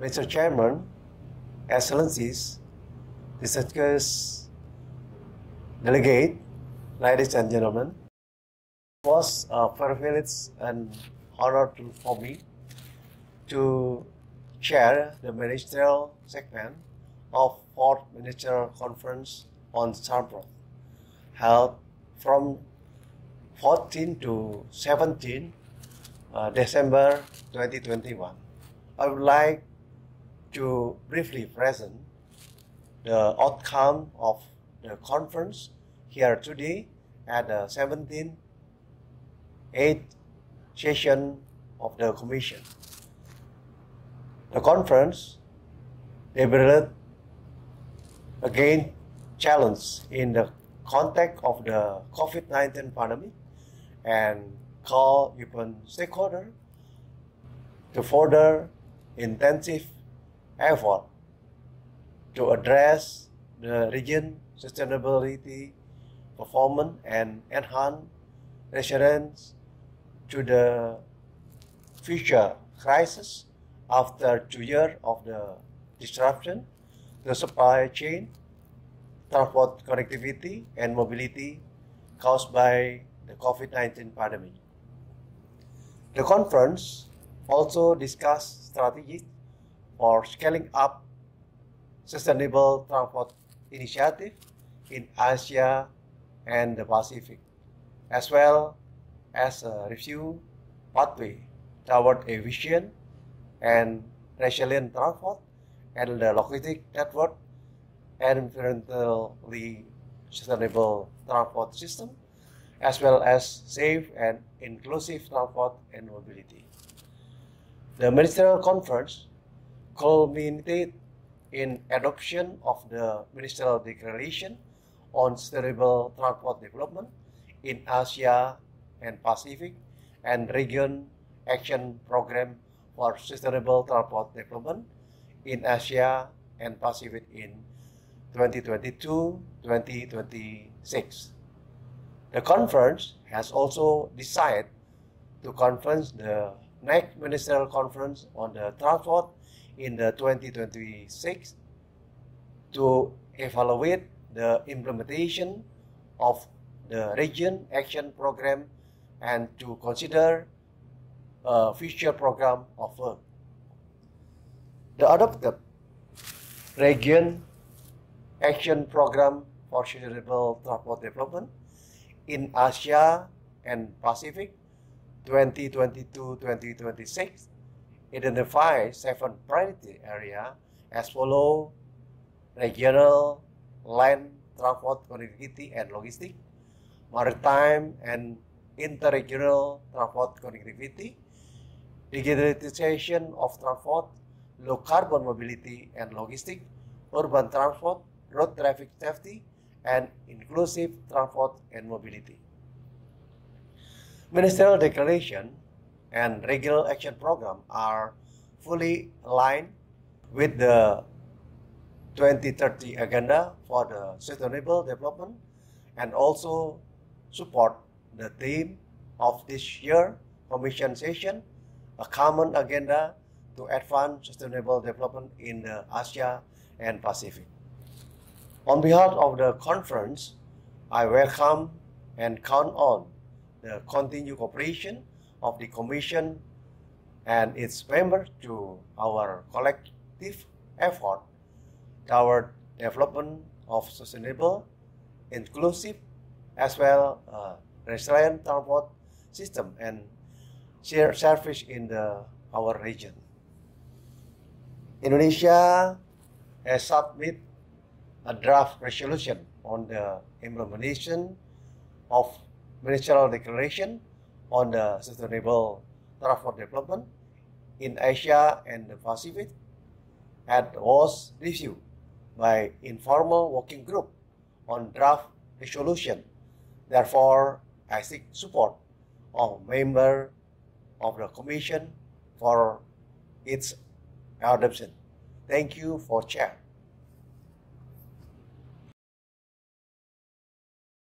Mr. Chairman, Excellencies, distinguished delegate, ladies and gentlemen, it was a privilege and honor to, for me to chair the ministerial segment of fourth ministerial conference on transport, held from 14 to 17 uh, December 2021. I would like to briefly present the outcome of the conference here today at the 17th 8th session of the Commission. The conference deliberated again challenge in the context of the COVID-19 pandemic and call upon stakeholders to further intensive effort to address the region sustainability performance and enhance resilience to the future crisis after two years of the disruption the supply chain, transport connectivity, and mobility caused by the COVID-19 pandemic. The conference also discussed strategies for scaling up sustainable transport initiative in Asia and the Pacific, as well as a review pathway toward a vision and resilient transport and the logistic network and environmentally sustainable transport system, as well as safe and inclusive transport and mobility. The ministerial conference culminated in adoption of the ministerial declaration on sustainable transport development in Asia and Pacific and region action program for sustainable transport development in Asia and Pacific in 2022-2026. The conference has also decided to conference the next ministerial conference on the transport in the 2026 to evaluate the implementation of the region action program and to consider a future program of work. The adopted region action program for sustainable transport development in Asia and Pacific 2022-2026 identify seven priority areas as follow regional land transport connectivity and logistics, maritime and interregional transport connectivity, digitalization of transport, low carbon mobility and logistics, urban transport, road traffic safety, and inclusive transport and mobility. Ministerial declaration and regional action program are fully aligned with the 2030 agenda for the sustainable development and also support the theme of this year commission session, a common agenda to advance sustainable development in the Asia and Pacific. On behalf of the conference, I welcome and count on the continued cooperation of the Commission and its members to our collective effort toward development of sustainable, inclusive, as well uh, resilient transport system and share service in the, our region. Indonesia has submitted a draft resolution on the implementation of ministerial declaration on the sustainable transport development in Asia and the Pacific and was reviewed by informal working group on draft resolution. Therefore, I seek support of member of the commission for its adoption. Thank you for chair.